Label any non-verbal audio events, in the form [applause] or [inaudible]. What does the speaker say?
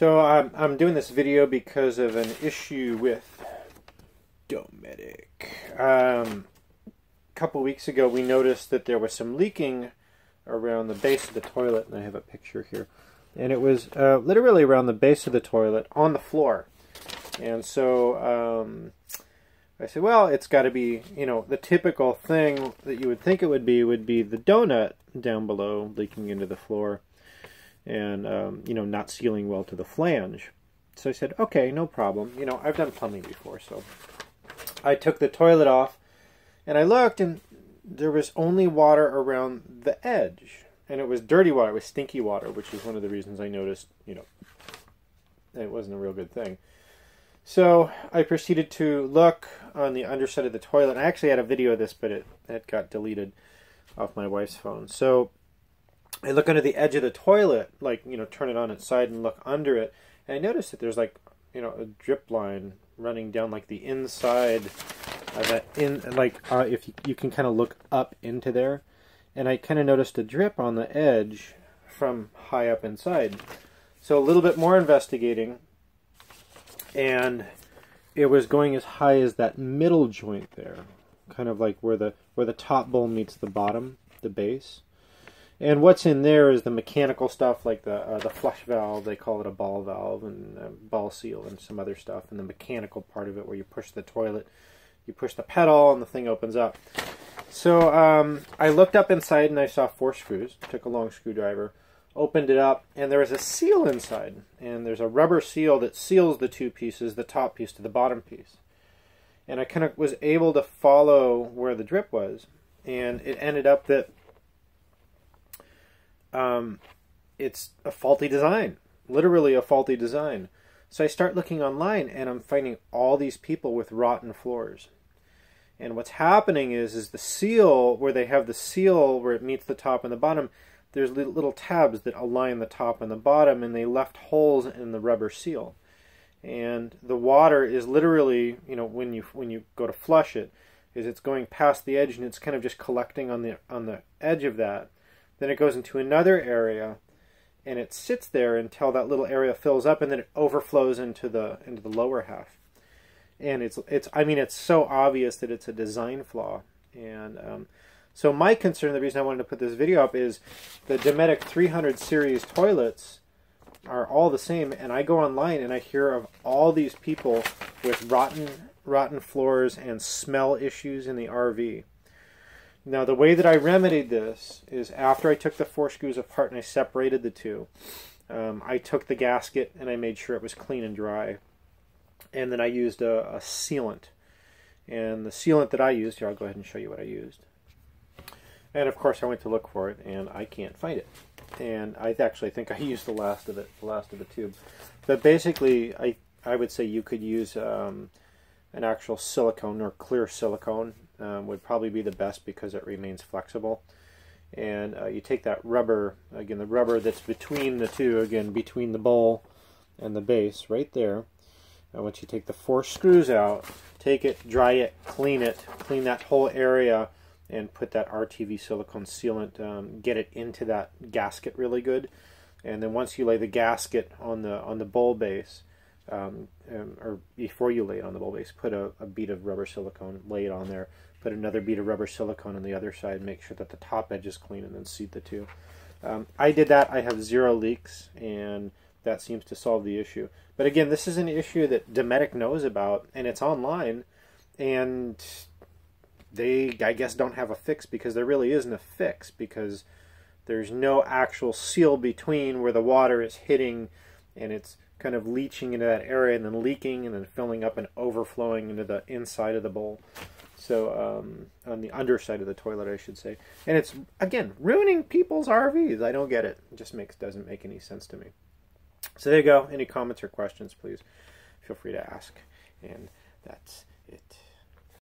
So I'm, I'm doing this video because of an issue with Dometic. Um, a couple weeks ago we noticed that there was some leaking around the base of the toilet, and I have a picture here. And it was uh, literally around the base of the toilet on the floor. And so um, I said, well, it's got to be, you know, the typical thing that you would think it would be would be the donut down below leaking into the floor and, um, you know, not sealing well to the flange. So I said, okay, no problem. You know, I've done plumbing before, so I took the toilet off and I looked and there was only water around the edge. And it was dirty water, it was stinky water, which is one of the reasons I noticed, you know, it wasn't a real good thing. So I proceeded to look on the underside of the toilet. I actually had a video of this, but it, it got deleted off my wife's phone. So I look under the edge of the toilet, like, you know, turn it on its side and look under it. And I noticed that there's like, you know, a drip line running down like the inside of that in like uh, if you, you can kind of look up into there and I kind of noticed a drip on the edge from high up inside so a little bit more investigating and it was going as high as that middle joint there, kind of like where the where the top bowl meets the bottom, the base. And what's in there is the mechanical stuff, like the uh, the flush valve. They call it a ball valve and a ball seal and some other stuff. And the mechanical part of it, where you push the toilet, you push the pedal and the thing opens up. So um, I looked up inside and I saw four screws. Took a long screwdriver, opened it up, and there was a seal inside. And there's a rubber seal that seals the two pieces, the top piece to the bottom piece. And I kind of was able to follow where the drip was. And it ended up that um, it's a faulty design, literally a faulty design. So I start looking online and I'm finding all these people with rotten floors. And what's happening is, is the seal, where they have the seal where it meets the top and the bottom, there's little tabs that align the top and the bottom, and they left holes in the rubber seal. And the water is literally, you know, when you when you go to flush it, is it's going past the edge and it's kind of just collecting on the on the edge of that. Then it goes into another area, and it sits there until that little area fills up, and then it overflows into the into the lower half. And it's it's I mean it's so obvious that it's a design flaw, and um, so my concern, the reason I wanted to put this video up is the Dometic 300 series toilets are all the same, and I go online and I hear of all these people with rotten, rotten floors and smell issues in the RV. Now, the way that I remedied this is after I took the four screws apart and I separated the two, um, I took the gasket and I made sure it was clean and dry. And then I used a, a sealant. And the sealant that I used, here I'll go ahead and show you what I used. And of course, I went to look for it, and I can't find it. And I actually think [laughs] I used the last of it, the last of the tube. But basically, I I would say you could use um, an actual silicone or clear silicone um, would probably be the best because it remains flexible. And uh, you take that rubber again, the rubber that's between the two, again between the bowl and the base, right there. And once you take the four screws out, take it, dry it, clean it, clean that whole area and put that RTV silicone sealant, um, get it into that gasket really good. And then once you lay the gasket on the on the bowl base, um, or before you lay it on the bowl base, put a, a, bead of rubber silicone, lay it on there, put another bead of rubber silicone on the other side, make sure that the top edge is clean, and then seat the two. Um, I did that. I have zero leaks, and that seems to solve the issue. But again, this is an issue that Dometic knows about, and it's online, and they I guess don't have a fix because there really isn't a fix because there's no actual seal between where the water is hitting and it's kind of leaching into that area and then leaking and then filling up and overflowing into the inside of the bowl. So um, on the underside of the toilet, I should say, and it's again ruining people's RVs. I don't get it. It just makes doesn't make any sense to me. So there you go. Any comments or questions, please feel free to ask. And that's it.